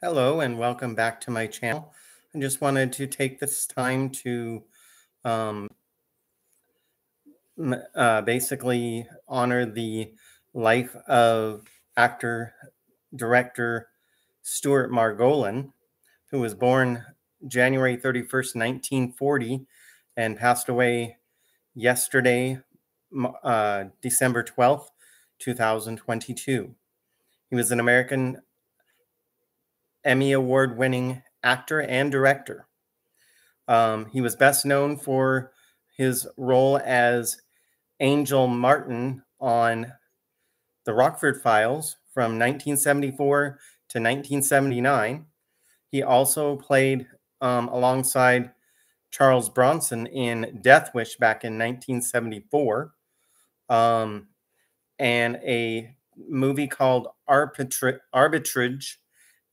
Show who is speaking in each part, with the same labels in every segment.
Speaker 1: Hello and welcome back to my channel. I just wanted to take this time to um, uh, basically honor the life of actor, director Stuart Margolin, who was born January 31st, 1940, and passed away yesterday, uh, December 12th, 2022. He was an American Emmy Award winning actor and director. Um, he was best known for his role as Angel Martin on The Rockford Files from 1974 to 1979. He also played um, alongside Charles Bronson in Death Wish back in 1974, um, and a movie called Arbitra- Arbitrage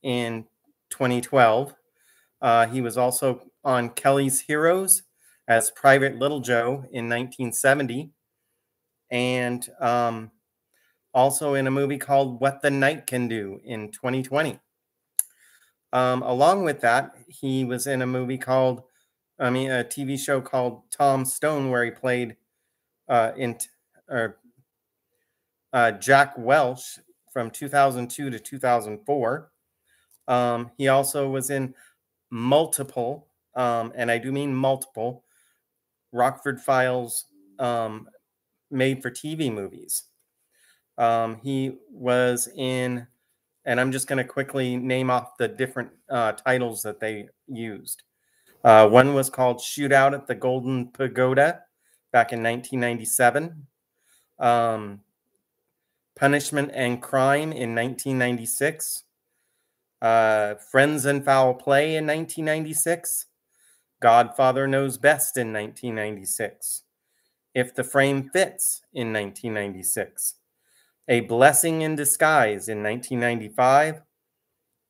Speaker 1: in 2012. Uh, he was also on Kelly's Heroes as Private Little Joe in 1970, and um, also in a movie called What the Night Can Do in 2020. Um, along with that, he was in a movie called, I mean, a TV show called Tom Stone, where he played uh, in or uh, Jack Welch from 2002 to 2004. Um, he also was in multiple, um, and I do mean multiple, Rockford Files um, made for TV movies. Um, he was in, and I'm just going to quickly name off the different uh, titles that they used. Uh, one was called Shootout at the Golden Pagoda back in 1997. Um, Punishment and Crime in 1996 uh, Friends and Foul Play in 1996, Godfather Knows Best in 1996, If the Frame Fits in 1996, A Blessing in Disguise in 1995,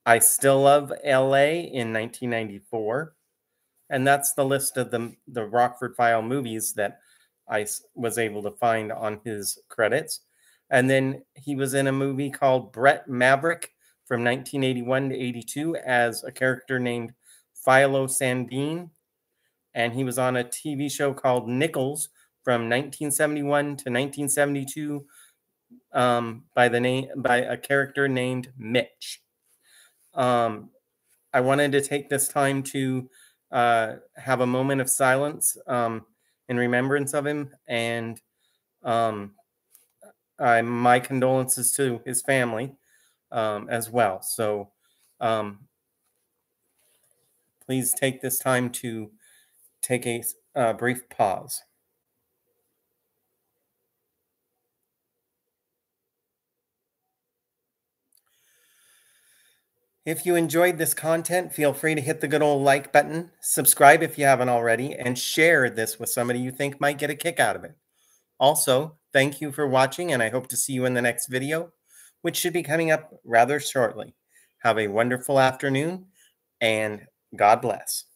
Speaker 1: I Still Love LA in 1994. And that's the list of the, the Rockford File movies that I was able to find on his credits. And then he was in a movie called Bret Maverick from 1981 to 82 as a character named Philo Sandeen. And he was on a TV show called Nichols from 1971 to 1972 um, by the name by a character named Mitch. Um, I wanted to take this time to uh, have a moment of silence um, in remembrance of him and um, I, my condolences to his family um, as well. So um, please take this time to take a uh, brief pause. If you enjoyed this content, feel free to hit the good old like button, subscribe if you haven't already, and share this with somebody you think might get a kick out of it. Also, thank you for watching, and I hope to see you in the next video which should be coming up rather shortly. Have a wonderful afternoon and God bless.